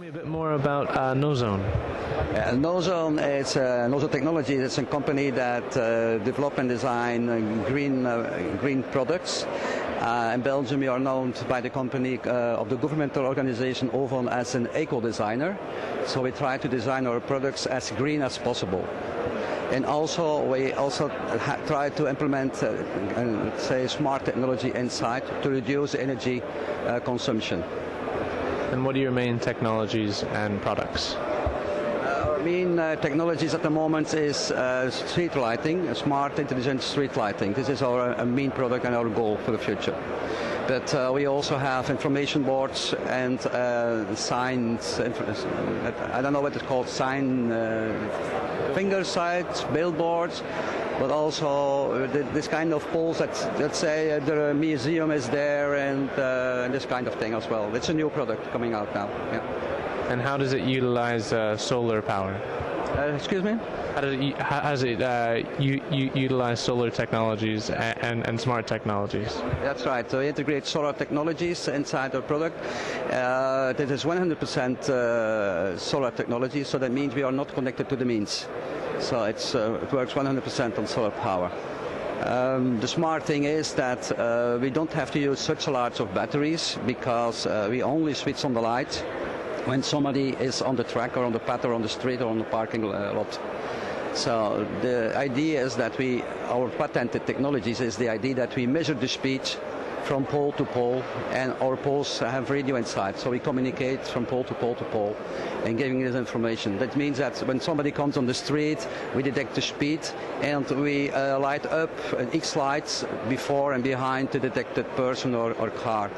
me a bit more about uh, Nozon? Uh, Nozon is uh, Nozon Technology. It's a company that uh, develop and design uh, green uh, green products. Uh, in Belgium, we are known by the company of the governmental organization OVAM as an eco designer. So we try to design our products as green as possible. And also, we also try to implement, uh, say, smart technology inside to reduce energy uh, consumption. And what are your main technologies and products? Main uh, technologies at the moment is uh, street lighting, smart intelligent street lighting. This is our uh, main product and our goal for the future. But uh, we also have information boards and uh, signs. I don't know what it's called, sign, uh, finger sites, billboards, but also th- this kind of poles that, that say the museum is there and this kind of thing as well. It's a new product coming out now. Yeah. And how does it utilize uh, solar power? Uh, excuse me? How does it, how does it uh, u- u- utilize solar technologies and, and, and smart technologies? That's right. So we integrate solar technologies inside our product. Uh, this is 100% uh, solar technology, so that means we are not connected to the means. So it's, uh, it works 100% on solar power. Um, the smart thing is that uh, we don't have to use such a large of batteries because uh, we only switch on the light when somebody is on the track or on the path or on the street or on the parking uh, lot. So the idea is that we, our patented technologies is the idea that we measure the speed from pole to pole and our poles have radio inside. So we communicate from pole to pole to pole and giving this information. That means that when somebody comes on the street, we detect the speed and we uh, light up uh, X lights before and behind the detected person or, or car.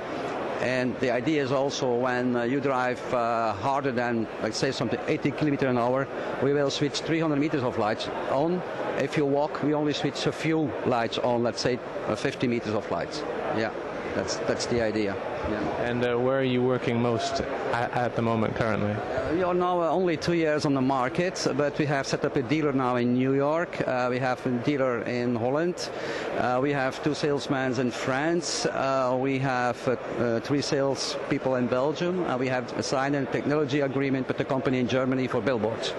And the idea is also when uh, you drive uh, harder than, let's say, something 80 kilometers an hour, we will switch 300 meters of lights on. If you walk, we only switch a few lights on, let's say, uh, 50 meters of lights. Yeah, that's that's the idea. Yeah. And uh, where are you working most at, at the moment currently? We are now uh, only two years on the market, but we have set up a dealer now in New York. Uh, we have a dealer in Holland. Uh, we have two salesmen in France. Uh, we have uh, uh, three sales people in Belgium. Uh, we have signed a technology agreement with the company in Germany for billboards.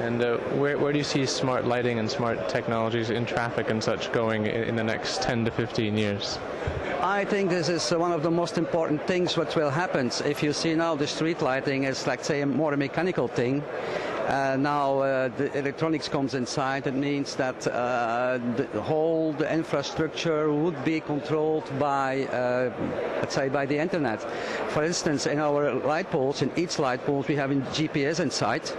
And uh, where, where do you see smart lighting and smart technologies in traffic and such going in, in the next 10 to 15 years? I think this is one of the most important things what will happen. If you see now the street lighting is like say more a mechanical thing. Uh, now uh, the electronics comes inside. It means that uh, the whole the infrastructure would be controlled by, uh, let's say, by the internet. For instance, in our light poles, in each light pole, we have a GPS inside.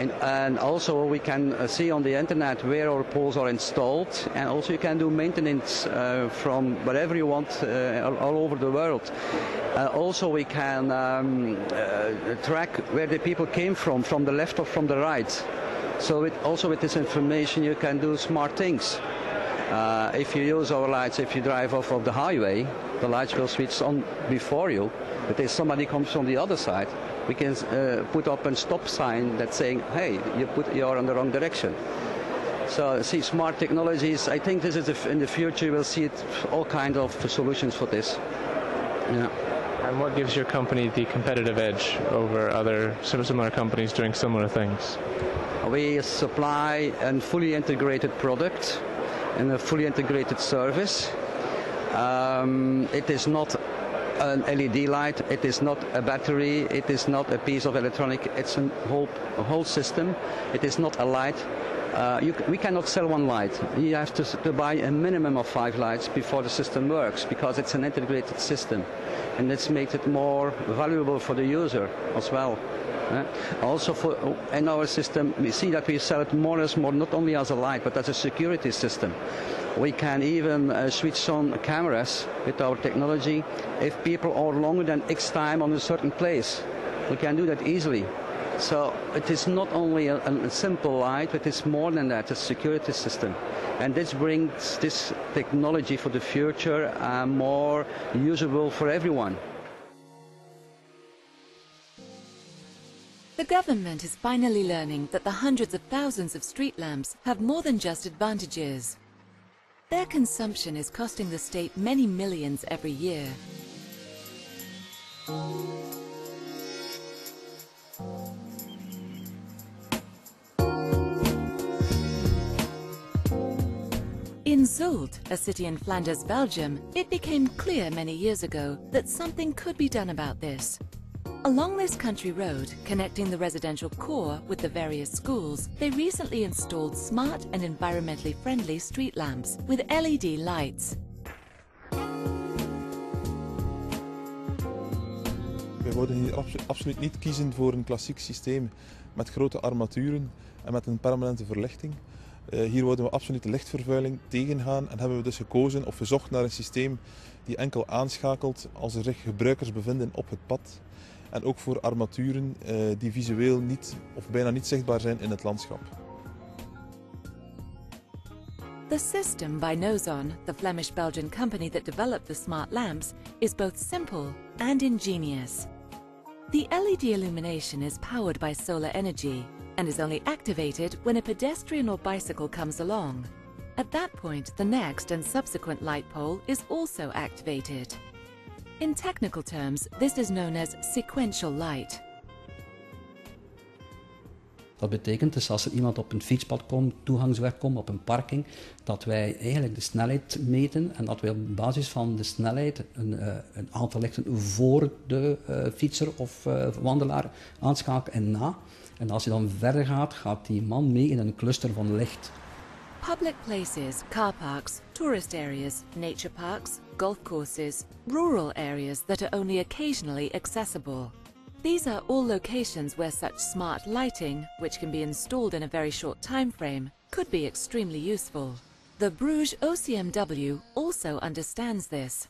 And, and also we can uh, see on the internet where our poles are installed and also you can do maintenance uh, from wherever you want uh, all, over the world. Also we can um, track where the people came from, from the left or from the right. So also with this information you can do smart things. Uh, if you use our lights, if you drive off of the highway, the lights will switch on before you. But if somebody comes from the other side, we can uh, put up a stop sign that's saying, hey, you put, you're on the wrong direction. So see, smart technologies, I think this is in the future we'll see it, all kinds of solutions for this. Yeah. And what gives your company the competitive edge over other similar companies doing similar things? We supply a fully integrated product and a fully integrated service. Um, it is not an LED light, it is not a battery, it is not a piece of electronic, it's a whole, a whole system. It is not a light. Uh, you, we cannot sell one light. You have to, to buy a minimum of five lights before the system works because it's an integrated system. And this makes it more valuable for the user as well. Uh, also, for, in our system, we see that we sell it more and more not only as a light but as a security system. We can even uh, switch on cameras with our technology if people are longer than X time on a certain place. We can do that easily. So it is not only a, a simple light, but it's more than that, a security system. And this brings this technology for the future uh, more usable for everyone. The government is finally learning that the hundreds of thousands of street lamps have more than just advantages. Their consumption is costing the state many millions every year. Zulte, a city in Flanders, Belgium, it became clear many years ago that something could be done about this. Along this country road, connecting the residential core with the various schools, they recently installed smart and environmentally friendly street lamps with LED lights. We worden hier absoluut niet kiezen voor een klassiek systeem met grote armaturen en met een permanente verlichting. Uh, hier wilden we absoluut lichtvervuiling tegengaan en hebben we dus gekozen of gezocht naar een systeem die enkel aanschakelt als er zich gebruikers bevinden op het pad. En ook voor armaturen uh, die visueel niet of bijna niet zichtbaar zijn in het landschap. The system by Nozon, the Flemish-Belgian company that developed the smart lamps, is both simple and ingenious. The LED illumination is powered by solar energy and is only activated when a pedestrian or bicycle comes along. At that point, the next and subsequent light pole is also activated. In technical terms, this is known as sequential light. Dat betekent dus als er iemand op een fietspad komt, toegangsweg komt, op een parking, dat wij eigenlijk de snelheid meten en dat wij op basis van de snelheid een, uh, een aantal lichten voor de uh, fietser of uh, wandelaar aanschakelen en na. En als je dan verder gaat, gaat die man mee in een cluster van licht. Public places, car parks, tourist areas, nature parks, golf courses, rural areas that are only occasionally accessible. These are all locations where such smart lighting, which can be installed in a very short time frame, could be extremely useful. The Bruges OCMW also understands this.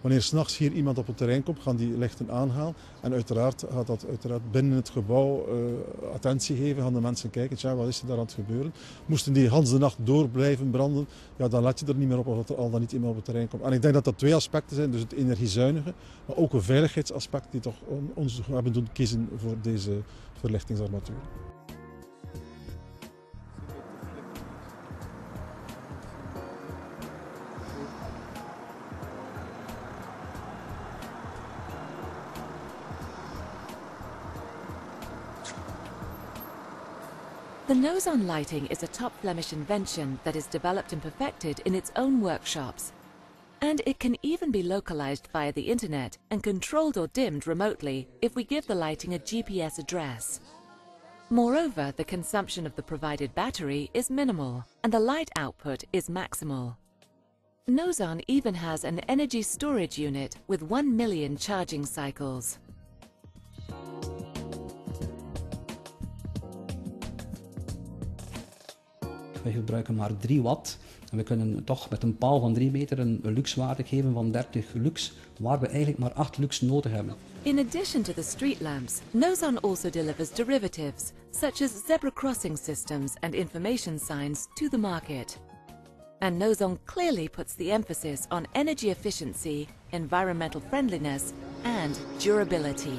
Wanneer s'nachts hier iemand op het terrein komt, gaan die lichten aanhalen. En uiteraard gaat dat uiteraard binnen het gebouw uh, attentie geven. Gaan de mensen kijken, wat is er daar aan het gebeuren? Moesten die de nacht door blijven branden, ja, dan let je er niet meer op of er al dan niet iemand op het terrein komt. En ik denk dat dat twee aspecten zijn. Dus het energiezuinige, maar ook een veiligheidsaspect die toch ons hebben doen kiezen voor deze verlichtingsarmatuur. The Nozon lighting is a top Flemish invention that is developed and perfected in its own workshops. And it can even be localized via the internet and controlled or dimmed remotely if we give the lighting a GPS address. Moreover, the consumption of the provided battery is minimal and the light output is maximal. Nozon even has an energy storage unit with 1 million charging cycles. We gebruiken maar 3 watt. En we kunnen toch met een paal van 3 meter een luxwaarde geven van 30 lux, waar we eigenlijk maar 8 lux nodig hebben. In addition to the street lamps, Nozon also delivers derivatives, such as zebra crossing systems and information signs, to the market. And Nozon clearly puts the emphasis on energy efficiency, environmental friendliness, and durability.